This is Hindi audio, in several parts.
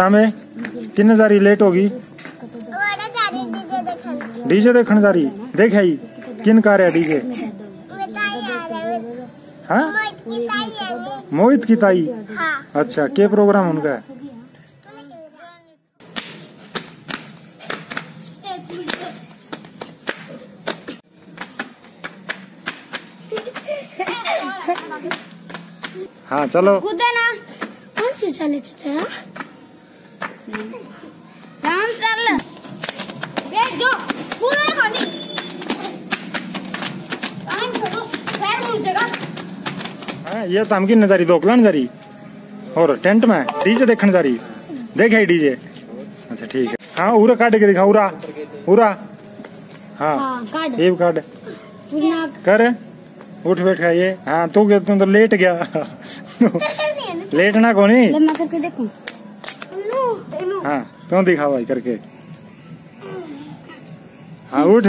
में किन्ने जारी लेट होगी? डीजे देखन। डीजे देखने जारी देख आई किन का रहा डीजे रहा है। हाँ? मोहित की ताई है हाँ। अच्छा के प्रोग्राम उनका है? हाँ चलो। कूदा ना। कौन सी चले चाचा? राम चल ये जो कूदा खड़ी आइन करो पैर मुड़ जाएगा हाँ, ये तो हम किन्ने जारी दोकलान जारी और टेंट में डीजे देखने जारी देख डीजे अच्छा ठीक है हाँ उरा काट के दिखा उरा उरा हाँ हाँ काट ये भी काट कर उठ बैठ ये हाँ तू तो लेट गया लेट ना कोनी मैं करके देखूँ हाँ तू दिखा भाई करके हाँ उठ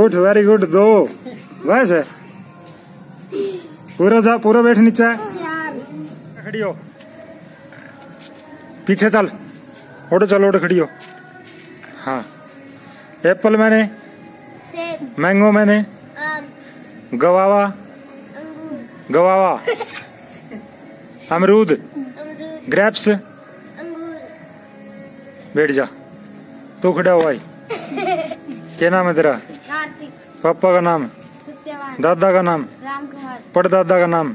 उठ वेरी गुड दो बस पूरा जा पूरा बैठ नीचे खड़ी हो पीछे चल उठ चल उठ खड़ी हो हाँ एप्पल मैंने मैंगो मैंने गवावा गवावा अमरूद ग्रेप्स अंगूर बैठ जा। तू खड़ा हो भाई। क्या नाम है तेरा? कार्तिक। पापा का नाम? दादा का नाम? राम कुमार पड़दादा का नाम?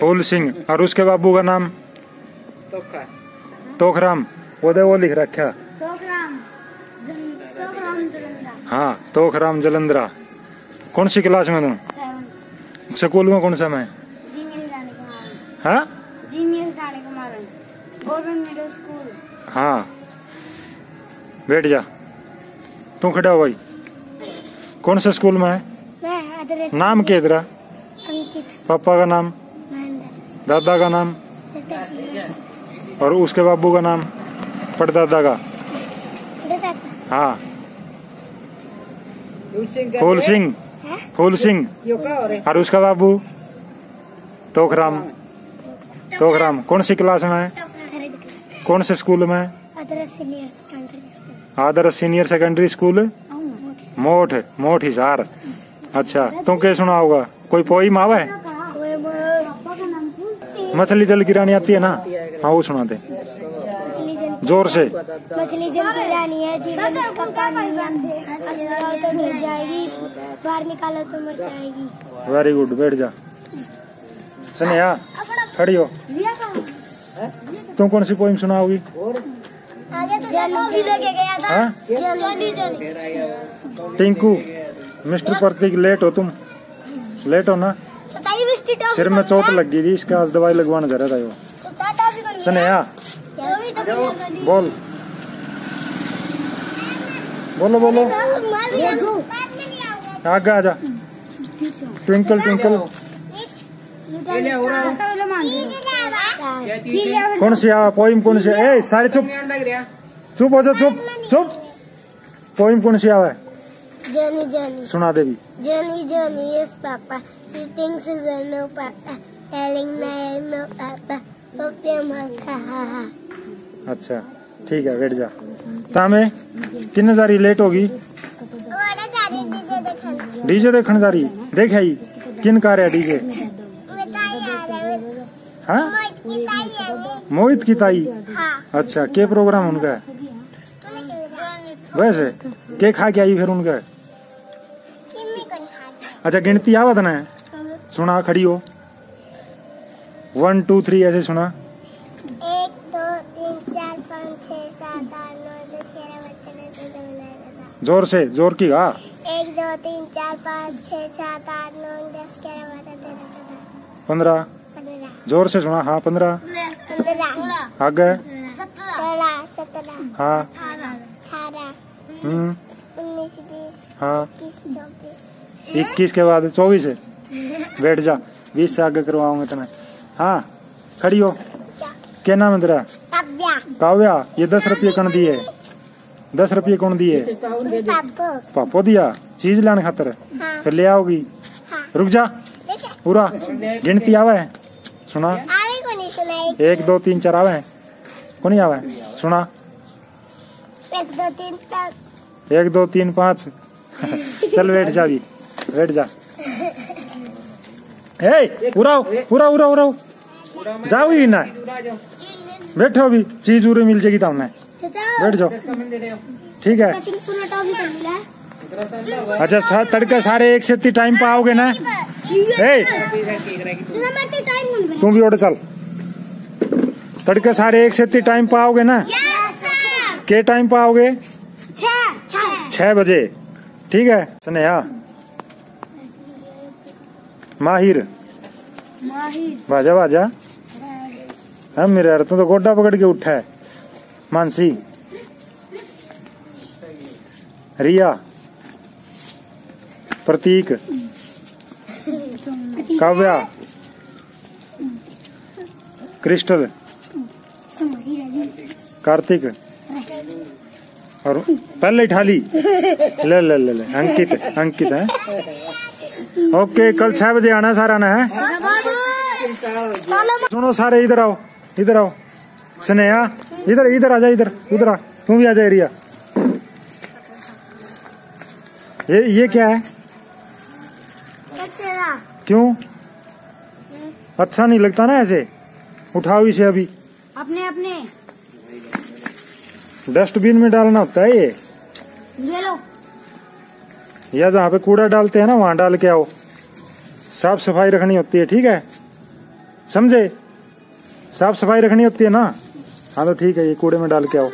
फूल। सिंह। और उसके बाबू का नाम? तोखराम। वो दे वो लिख रखा। हाँ तोखराम जलंधरा। कौन सी क्लास में तुम स्कूल में कौन सा मैं? जी मेल जाने का मारन हाँ? मिडिल स्कूल हाँ। बैठ जा। तू खड़ा हो भाई। कौन से स्कूल में है? मैं नाम क्या है तेरा? अंकित। पापा का नाम? दादा का नाम? और उसके बाबू का नाम? पड़दादा का। हाँ। फूल सिंह फूल सिंह। और उसका बाबू? तोखराम। तोखराम। कौन सी क्लास में है? कौन से स्कूल में? है senior secondary school Adarsh senior secondary school Moth Moth Hisar अच्छा तुम क्या सुना होगा? कोई पोई का नाम फूल मछली जल की रानी आती है ना? हाँ वो सुना दे ज़ोर से। मछली जल की रानी है जीवन इसका पानी है तो मर जाएगी बाहर निकालो तो मर जाएगी। वेरी गुड बैठ जा। सनिया खड़ी हो? तुम कौन सी पोइम सुनाओगी? आगे तो जन्म भी लेके गया था। हाँ? Johnny Johnny Tinku mister Prateek late हो तुम। लेट हो ना? सिर में चोट लग गई थी इसके आज दवाई लगवाने जा रहा था वो। कर बोल। बोलो बोलो। आगे आ जा। ट्विंकल ट्विंकल कौन सी आ पोइम कौन सी? ए सारे चुप। चुप हो जा चुप चुप। पोइम कौन सी आवे Johnny, Johnny, सुना देवी Johnny, Johnny is Papa. He thinks he's a no Papa. Telling me no Papa. Opium ha ha ha. अच्छा ठीक है बैठ जा। तामे किन्ने जारी लेट होगी? डीजे देखन। डीजे देखने जारी देख आई किन कार रहा डीजे बताई आ रहा है हाँ मोहित की ताई है नी मोहित की ताई? हाँ। अच्छा के प्रोग्राम उनका? है वैसे के खा के आई फिर उनका? अच्छा गिनती आवत ना सुना खड़ी हो। वन टू थ्री ऐसे सुना। एक दो तीन चार पाँच छः सात आठ नौ दस ग्यारह बारह तेरह ज़ोर से ज़ोर की हाँ एक दो तीन चार पाँच छः सात आठ नौ दस ग्यारह बारह तेरह चौदह। पंद्रह। ज़ोर से सुना। हाँ पंद्रह। आगे। हाँ। हम्म। हाँ। इक्कीस के बाद चौबीस है। बैठ जा। बीस से आगे करवाऊँगा तुम्हें। हाँ खड़ी हो। क्या? नाम है तेरा? काव्या। काव्या ये दस रुपये कौन दिए? दस रुपये कौन दिए? पापो। दिया? चीज़ लाने खातर? हाँ। फिर ले आओगी। हाँ। रुक जा। पूरा। गिनती आवा है। सुना। एक दो तीन चार आवे को नहीं आवे? सुना। एक दो तीन तक एक दो तीन पाँच। चल बैठ जा भी बैठ जा। ए उड़ाओ। उड़ा उड़ा उड़ाओ। जाओ ही ना। बैठो भी चीज़ उरे मिल जाएगी तुमने बैठ जाओ। ठीक है। मिला अच्छा सा, तड़के सारे एक से टाइम पे आओगे ना? ए चाचा मैं टाइम में तुम भी उड़ चल। तड़के सारे एक से इतनी टाइम पाओगे ना? यस सर के टाइम पे आओगे छह। बजे। ठीक है स्नेहा। माहिर। माहिर। बाजा बाजा। हाँ मेरे यार तू तो गोड्डा पकड़ के उठा है। मानसी। रिया। प्रतीक। काव्या। क्रिस्टल। कार्तिक। और पहले ठाली। ले ले ले ले, अंकित अंकित, है? ओके, कल छह बजे आना सारा ना, है? सुनो सारे, इधर आओ इधर आओ। स्नेहा, इधर इधर आ जा, इधर, उधर आ। तू भी आ जा, एरिया। ये ये क्या है? क्यों? अच्छा नहीं लगता ना ऐसे। उठाओ इसे अभी। अपने अपने। डस्टबिन में डालना होता है ये? ले लो। या जहाँ पे कूड़ा डालते हैं ना वहाँ डाल के आओ। साफ़ सफ़ाई रखनी होती है ठीक है? समझे? साफ़ सफ़ाई रखनी होती है ना? हाँ तो ठीक है ये कूड़े में डाल के आओ।